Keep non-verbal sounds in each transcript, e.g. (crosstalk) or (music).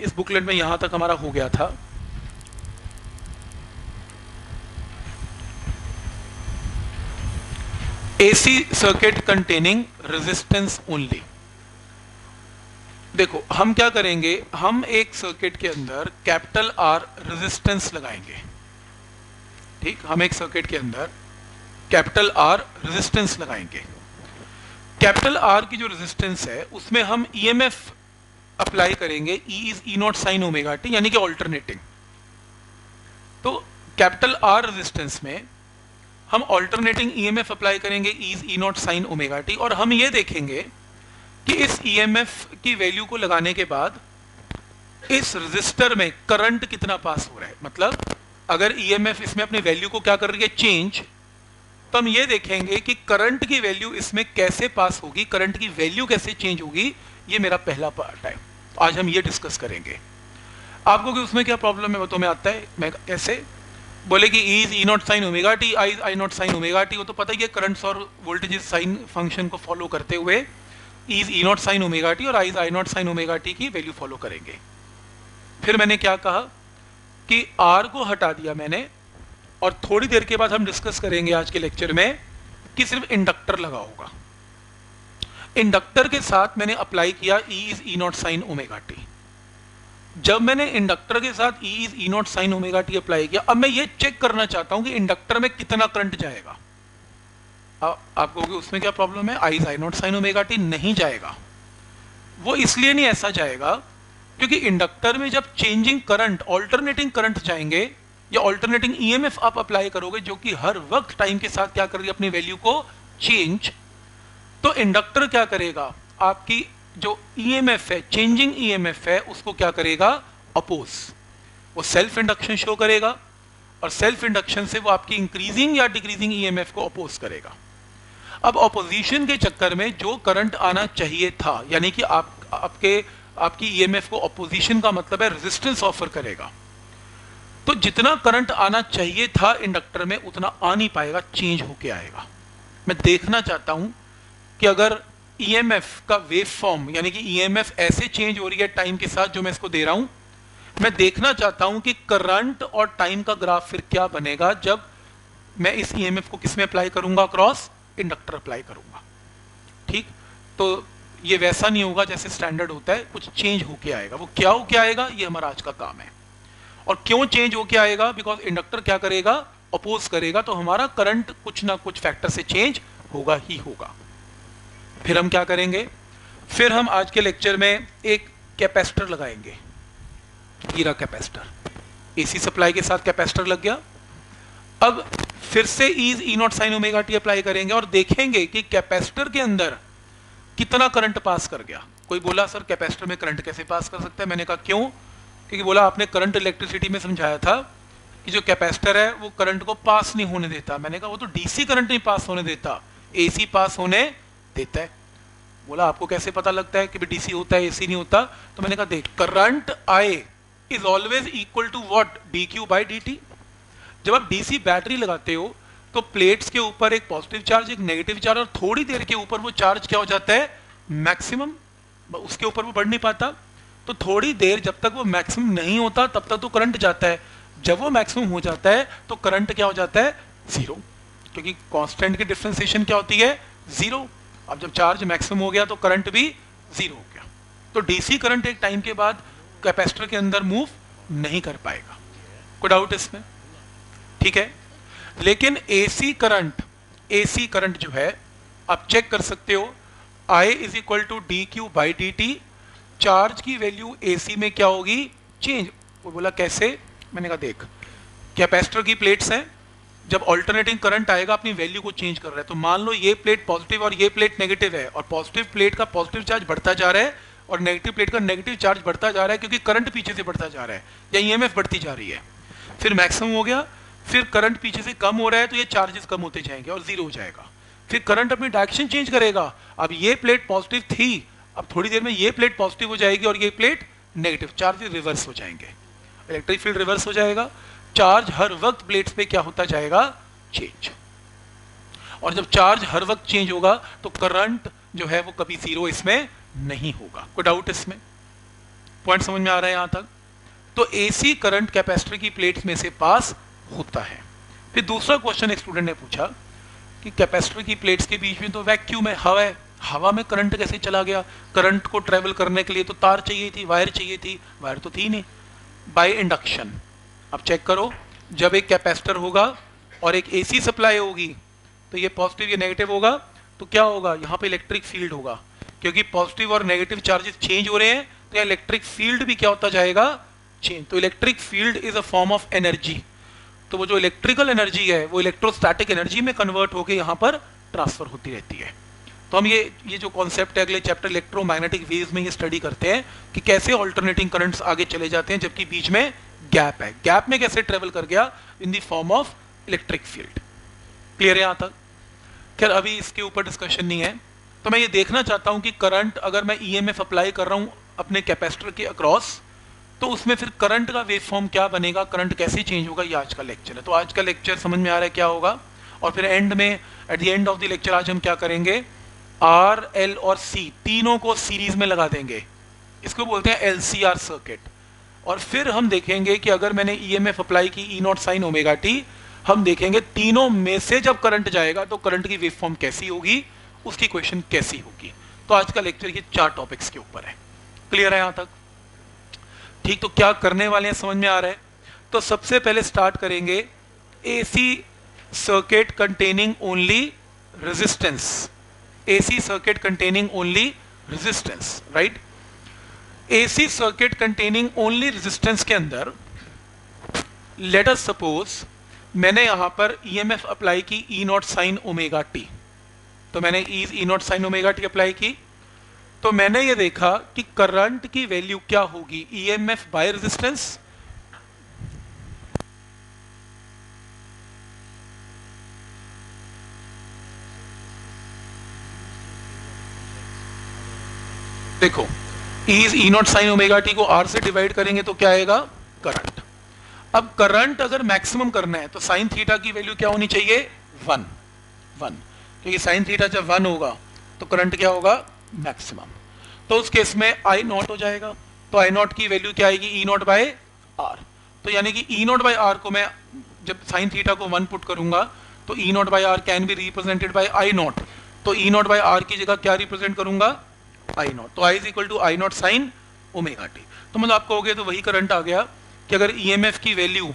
इस बुकलेट में यहाँ तक हमारा हो गया था। AC circuit containing resistance only देखो, हम क्या करेंगे? हम एक सर्किट के अंदर कैपिटल आर रेजिस्टेंस लगाएँगे। ठीक? हम एक सर्किट के अंदर कैपिटल आर रेजिस्टेंस लगाएँगे। कैपिटल आर की जो रेजिस्टेंस है, उसमें हम ईएमएफ अप्लाई करेंगे E is E not sine omega t यानी कि ऑल्टरनेटिंग तो कैपिटल आर रेजिस्टेंस में हम ऑल्टरनेटिंग ईएमएफ अप्लाई करेंगे E is E not sine omega t और हम ये देखेंगे कि इस ईएमएफ की वैल्यू को लगाने के बाद इस रजिस्टर में करंट कितना पास हो रहा है। मतलब अगर ईएमएफ इसमें अपनी वैल्यू को क्या कर रही है? चेंज तो हम ये देखेंगे कि करंट की वैल्यू इसमें कैसे पास होगी करंट की वैल्यू कैसे चेंज होगी, ये मेरा पहला पार्ट है। आज हम ये डिस्कस करेंगे। आपको कि उसमें क्या प्रॉब्लम है वो तो मैं आता है। मैं कैसे? बोले कि is E not sine omega t I I not sine omega t वो तो पता ही है करंट्स और वोल्टेज साइन फ़ंक्शन को फॉलो करते हुए is E not sine omega t और I I not sine omega t की वैल्यू फॉलो करेंगे। फिर मैंने क्या कहा कि आर को हटा दिया मैंने और थोड़ी देर के बाद हम डिस्कस करेंगे आज के लेक्चर में कि सिर्फ़ इंडक्टर लगा होगा। इंडक्टर के साथ मैंने अप्लाई किया E is E not sine omega t जब मैंने इंडक्टर के साथ E is E not sine omega t apply किया, अब मैं ये चेक करना चाहता हूँ कि इंडक्टर में कितना करंट जाएगा। आप कहोगे, उसमें क्या प्रॉब्लम है? I is I not sine omega t नहीं जाएगा। वो इसलिए नहीं ऐसा जाएगा क्योंकि इंडक्टर में जब चेंजिंग करंट ऑल्टरनेटिंग करंट जाएँगे, या ऑल्टरनेटिंग ईएमएफ आप अप्लाई करोगे, जो कि हर वक्त टाइम के साथ क्या करेगी अपनी वैल्यू को चेंज तो इंडक्टर क्या करेगा? आपकी जो ईएमएफ है चेंजिंग ईएमएफ है, उसको क्या करेगा? अपोज वो सेल्फ इंडक्शन शो करेगा और सेल्फ इंडक्शन से वो आपकी इंक्रीजिंग या डिक्रीजिंग ईएमएफ को अपोज करेगा। अब ऑपोजिशन के चक्कर में जो करंट आना चाहिए था, यानी कि आप, आपके, आपकी ईएमएफ को ऑपोजिशन का मतलब है रेजिस्टेंस ऑफ़र करेगा। तो जितना करंट आना चाहिए था इंडक्टर में, उतना आ नहीं पाएगा चेंज होके आएगा। मैं देखना चाहता हूँ कि अगर ईएमएफ का वेव फॉर्म यानी कि ईएमएफ ऐसे चेंज हो रही है टाइम के साथ जो मैं इसको दे रहा हूँ, मैं देखना चाहता हूँ कि करंट और टाइम का ग्राफ फिर क्या बनेगा जब मैं इस ईएमएफ को किसमें अप्लाई करूँगा? क्रॉस इंडक्टर अप्लाई करूँगा। ठीक? तो ये वैसा नहीं होगा जैसे स्टैंडर्ड होता है, कुछ चेंज होके आएगा। वो क्या होके आएगा? ये हमारा आज का काम है। और क्यों चेंज होके आएगा? बिकॉज़ इंडक्टर क्या करेगा? अपोज करेगा तो हमारा करंट कुछ ना कुछ फैक्टर से चेंज होगा ही होगा। फिर हम क्या करेंगे? फिर हम आज के लेक्चर में एक कैपेसिटर लगाएँगे। हीरा कैपेसिटर एसी सप्लाई के साथ कैपेसिटर लग गया। अब फिर से is E not sine omega t apply करेंगे और देखेंगे कि कैपेसिटर के अंदर कितना करंट पास कर गया। कोई बोला, सर कैपेसिटर में करंट कैसे पास कर सकता है? मैंने कहा, क्यों? क्योंकि बोला, आपने करंट इलेक्ट्रिसिटी में समझाया था कि जो कैपेसिटर है, वो करंट को पास नहीं होने देता। मैंने कहा, वो तो डीसी करंट नहीं पास होने देता। एसी पास होने देता है। बोला, आपको कैसे पता लगता है कि डीसी होता है एसी नहीं होता? तो मैंने कहा, देख current I is always equal to what d q by d t जब आप डीसी बैटरी लगाते हो तो प्लेट्स के ऊपर एक पॉजिटिव चार्ज एक नेगेटिव चार्ज और थोड़ी देर के ऊपर वो चार्ज क्या हो जाता है? मैक्सिमम उसके ऊपर वो बढ़ नहीं पाता। तो थोड़ी देर जब तक वो मैक्सिमम नहीं होता, तब तक तो करंट जाता है। जब वो मैक्सिमम हो जाता है तो करंट क्या हो जाता है? ज़ीरो क्योंकि कांस्टेंट की डिफ्रेंसिएशन क्या होती है? ज़ीरो अब जब चार्ज मैक्सिमम हो गया तो करंट भी ज़ीरो हो गया। तो डीसी करंट एक टाइम के बाद कैपेसिटर के अंदर मूव नहीं कर पाएगा। कोई डाउट इसमें? ठीक है? लेकिन एसी करंट एसी करंट जो है, आप चेक कर सकते हो। I is equal to d q by d t charge की वैल्यू एसी में क्या होगी? चेंज वो बोला कैसे? मैंने कहा देख कैपेसिटर की प्लेट्स हैं। जब ऑल्टरनेटिंग करंट आएगा, अपनी वैल्यू को चेंज कर रहा है तो मान लो ये प्लेट पॉजिटिव और ये प्लेट नेगेटिव है, और पॉजिटिव प्लेट का पॉजिटिव चार्ज बढ़ता जा रहा है, और नेगेटिव प्लेट का नेगेटिव चार्ज बढ़ता जा रहा है, क्योंकि करंट पीछे से बढ़ता जा रहा है, या ईएमएफ बढ़ती जा रही है। फिर मैक्सिमम हो गया, फिर करंट पीछे से कम हो रहा है तो ये चार्जेस कम होते जाएँगे और ज़ीरो हो जाएगा। फिर करंट अपनी डायरेक्शन चेंज करेगा, अब ये प्लेट पॉजिटिव थी, अब थोड़ी देर में ये प्लेट पॉजिटिव हो जाएगी और ये प्लेट नेगेटिव चार्ज रिवर्स हो जाएँगे। इलेक्ट्रिक फ़ील्ड रिवर्स हो जाएगा चार्ज हर वक्त प्लेट्स पे क्या होता जाएगा? चेंज। और जब चार्ज हर वक्त चेंज होगा तो करंट जो है वो कभी ज़ीरो इसमें नहीं होगा। कोई डाउट इसमें? पॉइंट समझ में आ रहा है यहाँ तक? तो एसी करंट कैपेसिटर की प्लेट्स में से पास होता है। फिर दूसरा क्वेश्चन एक स्टूडेंट ने पूछा कि कैपेसिटर की प्लेट्स के बीच में तो वैक्यूम है, हवा है। हवा में करंट कैसे चला गया? करंट को ट्रेवल करने के लिए तो तार चाहिए थी वायर चाहिए थी। वायर तो थी नहीं। बाय इंडक्शन अब चेक करो, जब एक कैपेसिटर होगा और एक एसी सप्लाई होगी तो ये पॉजिटिव या नेगेटिव होगा तो क्या होगा? यहाँ पे इलेक्ट्रिक फ़ील्ड होगा, क्योंकि पॉजिटिव और नेगेटिव चार्जेस चेंज हो रहे हैं तो यहाँ इलेक्ट्रिक फ़ील्ड भी क्या होता जाएगा? चेंज तो electric field is a form of energy तो वो जो इलेक्ट्रिकल एनर्जी है, वो इलेक्ट्रोस्टैटिक एनर्जी में कन्वर्ट होकर यहाँ पर ट्रांसफ़र होती रहती है. तो हम ये ये जो कॉन्सेप्ट है, अगले चैप्टर इलेक्ट्रोमैग्नेटिक वेव्स में ये स्टडी करते हैं, कि कैसे ऑल्टरनेटिंग करंट्स आगे चले जाते हैं, जबकि बीच में गैप है। गैप में कैसे ट्रेवल कर गया? In the form of electric field clear है यहाँ तक? खैर, अभी इसके ऊपर डिस्कशन नहीं है। तो मैं ये देखना चाहता हूँ कि करंट अगर मैं ईएमएफ e अप्लाई कर रहा हूँ अपने कैपेसिटर के अक्रॉस तो उसमें फिर करंट का वेव फॉर्म क्या बनेगा? करंट कैसे चेंज होगा? ये आज का लेक्चर है। तो आज का लेक्चर समझ में आ रहा है क्या होगा? और फिर एंड में at the end of the lecture आज हम क्या करेंगे? आर एल और सी तीनों को सीरीज़ में लगा देंगे। इसको बोलते हैं एलसीआर सर्किट और फिर हम देखेंगे कि अगर मैंने ईएमएफ e अप्लाई की E not sine omega t हम देखेंगे तीनों में से जब करंट जाएगा तो करंट की वेव फॉर्म कैसी होगी? उसकी क्वेश्चन कैसी होगी? तो आज का लेक्चर ये चार टॉपिक्स के ऊपर है। क्लियर है यहाँ तक? ठीक तो क्या करने वाले हैं, समझ में आ रहा है? तो सबसे पहले स्टार्ट करेंगे AC circuit containing only resistance AC circuit containing only resistance right AC circuit containing only resistance के अंदर लेट अस सपोज़ मैंने यहाँ पर ईएमएफ e अप्लाई की E not sine omega t तो मैंने E not sine omega t apply की। तो मैंने ये देखा कि करंट की वैल्यू क्या होगी? ईएमएफ बाय रेजिस्टेंस देखो is E not sine omega t को आर से डिवाइड करेंगे तो क्या आएगा? करंट अब करंट अगर मैक्सिमम करना है तो साइन थीटा की वैल्यू क्या होनी चाहिए? वन वन क्योंकि साइन थीटा जब वन होगा तो करंट क्या होगा? मैक्सिमम तो उस केस में आई नॉट हो जाएगा। तो आई नॉट की वैल्यू क्या आएगी? ई नॉट बाय आर तो यानी कि ई नॉट बाय आर को मैं जब साइन थीटा को वन पुट करूँगा तो E not by R can be represented by I not तो ई नॉट बाय आर की जगह क्या रिप्रेजेंट करूँगा? आई नॉट तो I is equal to I not sine omega t तो मतलब आप कहोगे तो वही करंट आ गया कि अगर ई एम एफ़ की वैल्यू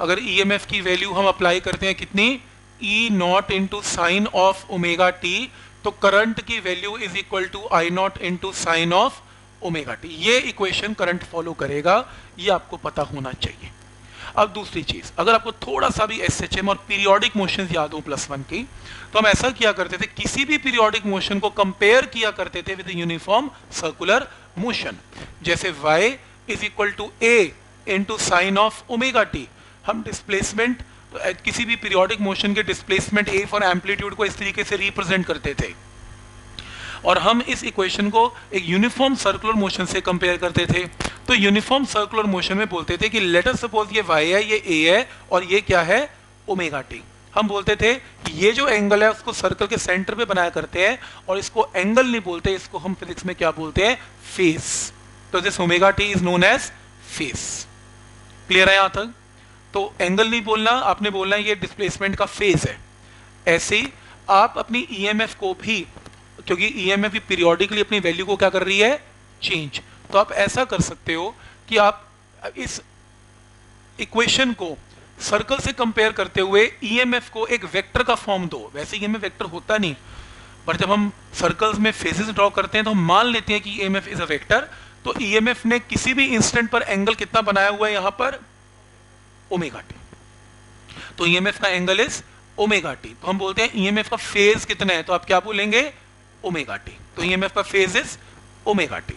अगर ई एम एफ़ की वैल्यू हम अप्लाई करते हैं कितनी? E not into sine of omega t तो करंट की value is equal to I not into sine of omega t ये इक्वेशन करंट फॉलो करेगा, ये आपको पता होना चाहिए। अब दूसरी चीज़, अगर आपको थोड़ा सा भी एस एच एम और पीरियोडिक मोशन याद हो प्लस वन की तो हम ऐसा किया करते थे, किसी भी पीरियोडिक मोशन को कंपेयर किया करते थे विद यूनिफॉर्म सर्कुलर मोशन जैसे y is equal to A into sine of omega t हम डिस्प्लेसमेंट तो किसी भी पीरियोडिक मोशन के डिस्प्लेसमेंट ए फॉर एम्पलीट्यूड को इस तरीके से रिप्रेजेंट करते थे। और हम इस इक्वेशन को एक यूनिफॉर्म सर्कुलर मोशन से कंपेयर करते थे। तो यूनिफॉर्म सर्कुलर मोशन में बोलते थे कि लेटर सपोज़ ये y है, ये a है और ये क्या है? ओमेगा टी हम बोलते थे ये जो एंगल है उसको सर्कल के सेंटर पे बनाया करते हैं और इसको एंगल नहीं बोलते, इसको हम फिजिक्स में क्या बोलते हैं? फेस तो this omega t is known as phase clear है यहाँ तक? तो एंगल नहीं बोलना, आपने बोलना ये डिस्प्लेसमेंट का फेस है। ऐसे आप अपनी ईएमएफ e को भी क्योंकि ईएमएफ भी पीरियोडिकली अपनी वैल्यू को क्या कर रही है? चेंज तो आप ऐसा कर सकते हो कि आप इस इक्वेशन को सर्कल से कंपेयर करते हुए ईएमएफ e को एक वेक्टर का फॉर्म दो। वैसे ईएमएफ वेक्टर होता नहीं, पर जब हम सर्कल्स में फेसेस ड्रॉ करते हैं तो हम मान लेते हैं कि ईएमएफ इज़ अ वेक्टर तो ईएमएफ ने किसी भी इंस्टेंट पर एंगल कितना बनाया हुआ है यहाँ पर? ओमेगा टी तो ईएमएफ का एंगल इज़ ओमेगा टी तो हम बोलते हैं ईएमएफ का फ़ेज़ कितना है? तो आप क्या बोलेंगे? Omega t. तो ईएमएफ का फ़ेज़ इज़ ओमेगा टी।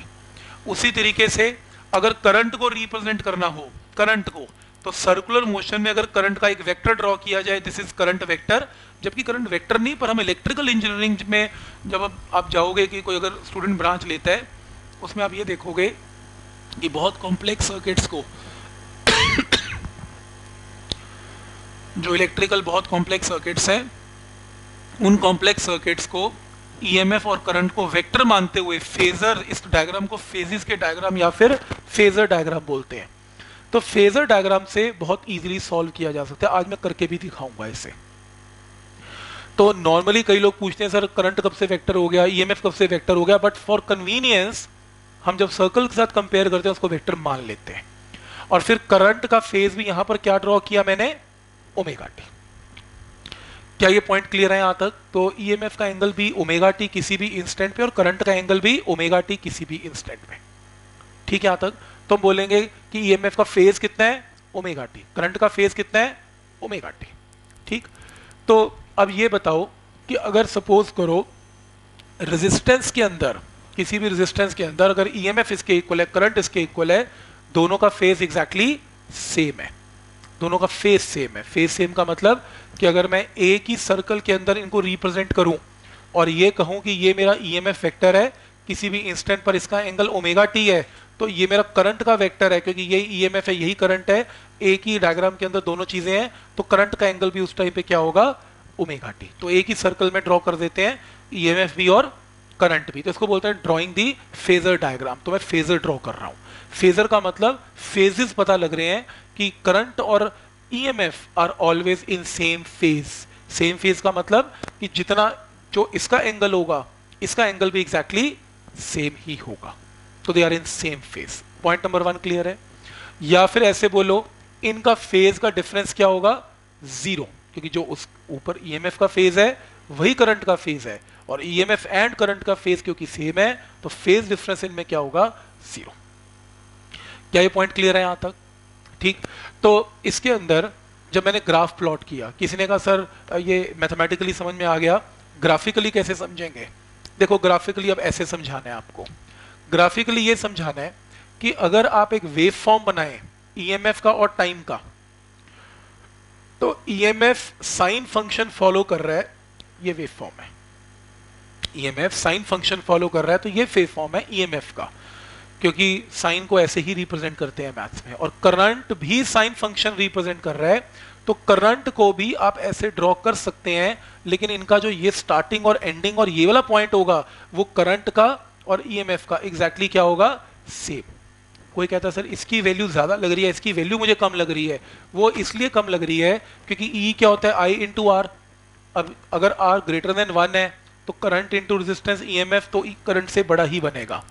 उसी तरीके से अगर करंट को रिप्रेजेंट करना हो करंट को तो सर्कुलर मोशन में अगर करंट का एक वेक्टर ड्रॉ किया जाए दिस इज़ करंट वेक्टर जबकि करंट वेक्टर नहीं, पर हम इलेक्ट्रिकल इंजीनियरिंग में जब आप जाओगे कि कोई अगर स्टूडेंट ब्रांच लेता है, उसमें आप ये देखोगे कि बहुत कॉम्प्लेक्स सर्किट्स को (coughs) जो इलेक्ट्रिकल बहुत कॉम्प्लेक्स सर्किट्स हैं, उन कॉम्प्लेक्स सर्किट्स को ईएमएफ और करंट को वेक्टर मानते हुए फेजर इस डायग्राम को फेजिस के डायग्राम या फिर फेजर डायग्राम बोलते हैं। तो फेजर डायग्राम से बहुत इजीली सॉल्व किया जा सकता है। आज मैं करके भी दिखाऊँगा इसे। तो नॉर्मली कई लोग पूछते हैं, सर करंट कब से वेक्टर हो गया? ईएमएफ कब से वेक्टर हो गया? बट फॉर कन्वीनियंस हम जब सर्कल के साथ कंपेयर करते हैं, उसको वेक्टर मान लेते हैं। और फिर करंट का फ़ेज़ भी यहाँ पर क्या ड्रॉ किया मैंने? ओमेगा टी क्या ये पॉइंट क्लियर है यहाँ तक? तो ईएमएफ का एंगल भी ओमेगा टी किसी भी इंस्टेंट पे और करंट का एंगल भी ओमेगा टी किसी भी इंस्टेंट पे ठीक है यहाँ तक? तो हम बोलेंगे कि ईएमएफ का फ़ेज़ कितना है? ओमेगा टी करंट का फ़ेज़ कितना है? ओमेगा टी ठीक? तो अब ये बताओ कि अगर सपोज़ करो रेजिस्टेंस के अंदर, किसी भी रेजिस्टेंस के अंदर अगर ईएमएफ इसके इक्वल है करंट इसके इक्वल है, दोनों का फ़ेज़ एग्जैक्टली सेम है। दोनों का फ़ेज़ सेम है। फ़ेज़ सेम का मतलब कि अगर मैं एक ही सर्कल के अंदर इनको रिप्रेजेंट करूँ, और ये कहूँ कि ये मेरा ईएमएफ वेक्टर है, किसी भी इंस्टेंट पर इसका एंगल ओमेगा टी है तो ये मेरा करंट का वेक्टर है, क्योंकि ये ईएमएफ है, यही करंट है, एक ही डायग्राम के अंदर दोनों चीज़ें हैं तो करंट का एंगल भी उस टाइम पे क्या होगा? ओमेगा टी तो एक ही सर्कल में ड्रॉ कर देते हैं ईएमएफ भी और करंट भी. तो इसको बोलते हैं ड्रॉइंग दी फेजर डायग्राम तो मैं फेजर ड्रॉ कर रहा हूँ. फेजर का मतलब फेजेस पता लग रहे हैं कि करंट और EMF are always in same phase same phase का मतलब कि जितना जो इसका एंगल होगा, इसका एंगल भी एग्जैक्टली exactly सेम ही होगा। तो they are in same phase point number one clear है? या फिर ऐसे बोलो, इनका फ़ेज़ का डिफरेंस क्या होगा? ज़ीरो क्योंकि जो उस ऊपर ईएमएफ का फ़ेज़ है, वही करंट का फ़ेज़ है। और ईएमएफ एंड करंट का फ़ेज़ क्योंकि सेम है तो फ़ेज़ डिफरेंस इनमें क्या होगा? ज़ीरो क्या ये पॉइंट क्लियर है यहाँ तक? ठीक? तो इसके अंदर जब मैंने ग्राफ प्लॉट किया, किसी ने कहा, सर, ये मैथमेटिकली समझ में आ गया, ग्राफिकली कैसे समझेंगे? देखो, ग्राफिकली अब ऐसे समझाना है आपको। ग्राफिकली ये समझाना है कि अगर आप एक वेव फॉर्म बनाएँ ईएमएफ का और टाइम का तो ईएमएफ साइन फ़ंक्शन फॉलो कर रहा है, ये वेव फॉर्म है। ईएमएफ साइन फ़ंक्शन फॉलो कर रहा है तो ये वेव फॉर्म है ईएमएफ का। क्योंकि साइन को ऐसे ही रिप्रेजेंट करते हैं मैथ्स में। और करंट भी साइन फ़ंक्शन रिप्रेजेंट कर रहा है तो करंट को भी आप ऐसे ड्रॉ कर सकते हैं, लेकिन इनका जो ये स्टार्टिंग और एंडिंग और ये वाला पॉइंट होगा, वो करंट का और ईएमएफ का एग्जैक्टली exactly क्या होगा? सेम कोई कहता है, सर, इसकी वैल्यू ज़्यादा लग रही है, इसकी वैल्यू मुझे कम लग रही है। वो इसलिए कम लग रही है क्योंकि ई e क्या होता है? आई इंटू आर अब अगर आर ग्रेटर देन वन है तो करंट इंटू रेजिस्टेंस ईएमएफ तो करंट से बड़ा ही बनेगा।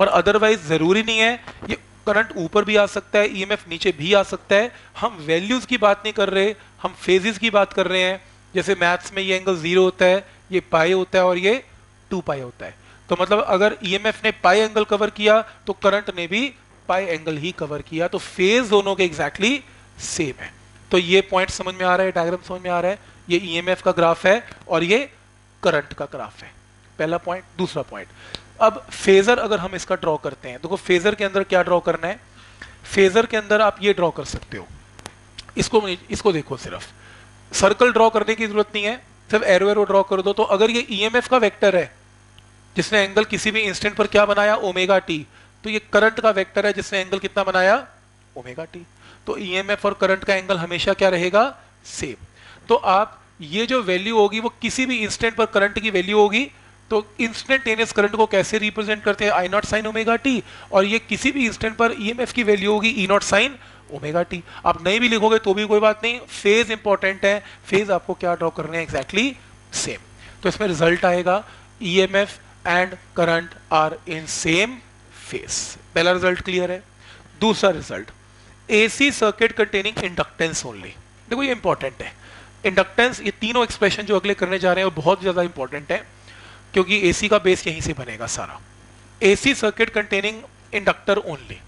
और अदरवाइज़ ज़रूरी नहीं है, ये करंट ऊपर भी आ सकता है ईएमएफ नीचे भी आ सकता है। हम वैल्यूज़ की बात नहीं कर रहे, हम फेजेस की बात कर रहे हैं। जैसे मैथ्स में ये एंगल ज़ीरो होता है, ये पाई होता है और ये टू पाई होता है। तो मतलब अगर ईएमएफ ने पाई एंगल कवर किया तो करंट ने भी पाई एंगल ही कवर किया। तो फ़ेज़ दोनों के एग्जैक्टली सेम है। तो ये पॉइंट समझ में आ रहा है डायग्राम समझ में आ रहा है। ये ईएमएफ का ग्राफ है और ये करंट का ग्राफ है। पहला पॉइंट दूसरा पॉइंट अब फेजर अगर हम इसका ड्रॉ करते हैं, देखो तो फेजर के अंदर क्या ड्रॉ करना है? फेजर के अंदर आप ये ड्रॉ कर सकते हो। इसको इसको देखो सिर्फ़। सर्कल ड्रॉ करने की ज़रूरत नहीं है, सिर्फ़ एरो एरो ड्रॉ कर दो। तो अगर ये ईएमएफ e का वेक्टर है, जिसने एंगल किसी भी इंस्टेंट पर क्या बनाया? ओमेगा टी तो ये करंट का वेक्टर है, जिसने एंगल कितना बनाया? ओमेगा टी तो ईएमएफ e और करंट का एंगल हमेशा क्या रहेगा? सेम तो आप, ये जो वैल्यू होगी, वो किसी भी इंस्टेंट पर करंट की वैल्यू होगी तो इंस्टेंटेनियस करंट को कैसे रिप्रेजेंट करते हैं? I naught sine omega t और ये किसी भी इंस्टेंट पर ईएमएफ की वैल्यू होगी E naught sine omega t आप नहीं भी लिखोगे तो भी कोई बात नहीं। फ़ेज़ इंपॉर्टेंट है। फ़ेज़ आपको क्या ड्रॉ करने हैं? एग्जैक्टली सेम तो इसमें रिज़ल्ट आएगा। EMF and current are in same phase पहला रिज़ल्ट क्लियर है। दूसरा result AC circuit containing inductance only देखो, ये इंपॉर्टेंट है। इंडक्टेंस ये तीनों एक्सप्रेशन जो अगले करने जा रहे हैं, वो बहुत ज़्यादा इंपॉर्टेंट है। क्योंकि एसी का बेस यहीं से बनेगा सारा। AC circuit containing inductor only